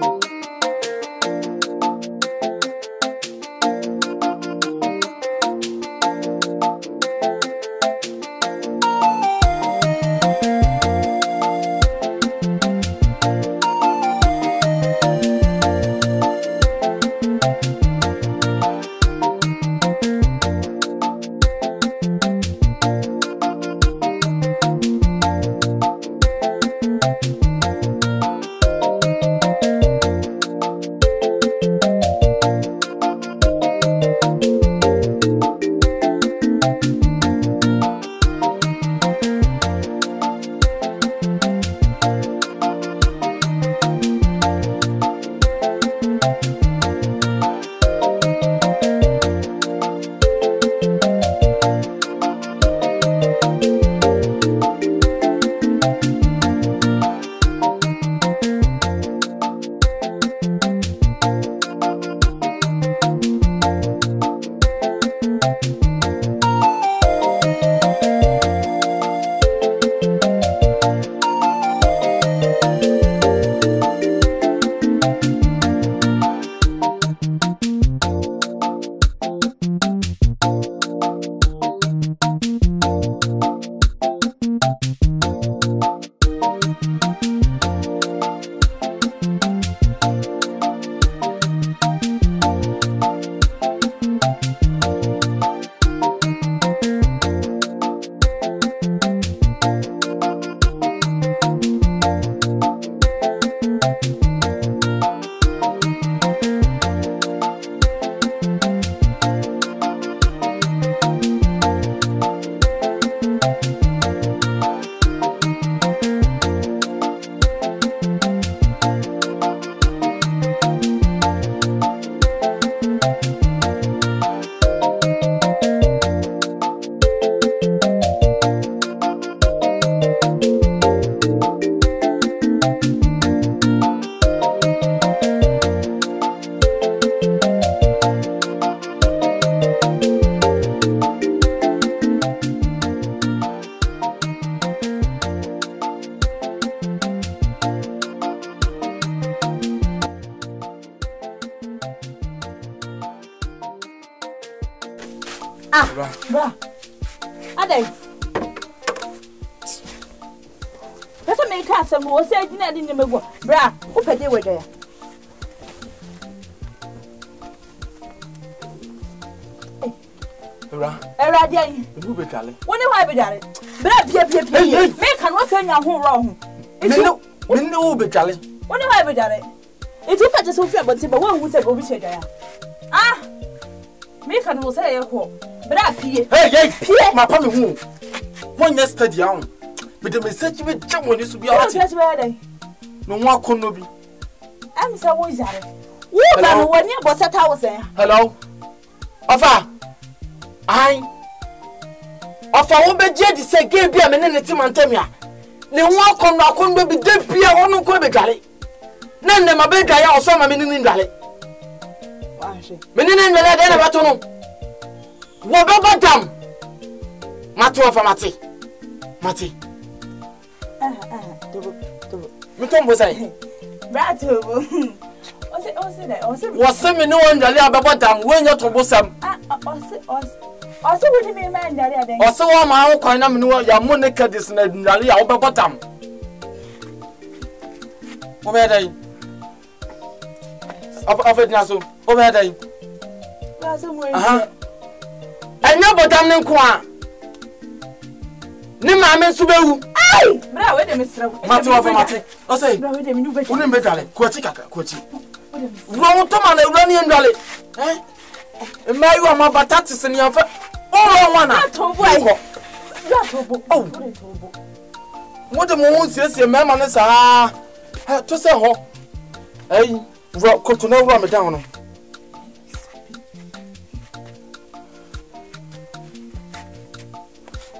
Thank you. Thank you. ah bra adai pɛ sɛ meka asɛm wɔ é agyina de nnɛma gu bra wopɛ de wɔdɔya Ẹwurade ayi. Ebi bɛ dwale. Wọ́n ní hɔ bɛ dwale. Bẹ́ẹ̀ bíẹ́ bíẹ́ bíẹ́ yẹ. Mi kan wọ́n fẹ́ nya ho rọ̀ ho. Mi ní wo bɛ dwale. Wọ́n ní hɔ bɛ dwale. Ètí pàtẹ́sẹ̀ fún ẹ̀bọ̀ntì bọ̀ wọ́n ń wú sẹ̀ obi ṣẹ̀ dwale. Ah! Mi kan wọ́n sẹ́ yẹ kọ̀ bra pie hey hey pie ma pa me hu won nya study ahun me de message bi je woni so bi ati message ba dai no hu akono bi am se wo yare wo ba no woni abo seta wo sen hello ofa ai ofa wo be je di se game bi a me ne ne ti mantem ya ne hu akono akono bi de pie won ko be dware na ne ma be dware a oso ma me ne ne dware me ne ne dware de na ba to no wo bɛbɔ dam mate wɔfa mate mate metɔmbo sɛ wɔse me ne wɔ ndwale a bɛbɔ dam woanya tobosɛm ɔse wɔ ma wo kwan na mene yɛmo ne kadis na ndwale a wobɛbɔ dam wobɛyɛ dɛn afɛdina so wobɛyɛ dɛn ɛnyɛ bɔdam ne nko a ne maame nso bɛwu. mate wafa mate ɔsɛ wo ne mbɛ dwale kuakyi kakra kuakyi wura wo tɔma na wura ne yɛ ndwale mmaa yi wa ma bata te sɛ neamfa wɔwɔ wana wokɔ mode mo ho nsiesie mmarima no saa to sɛ hɔ ayi wura koto na wura meda wo no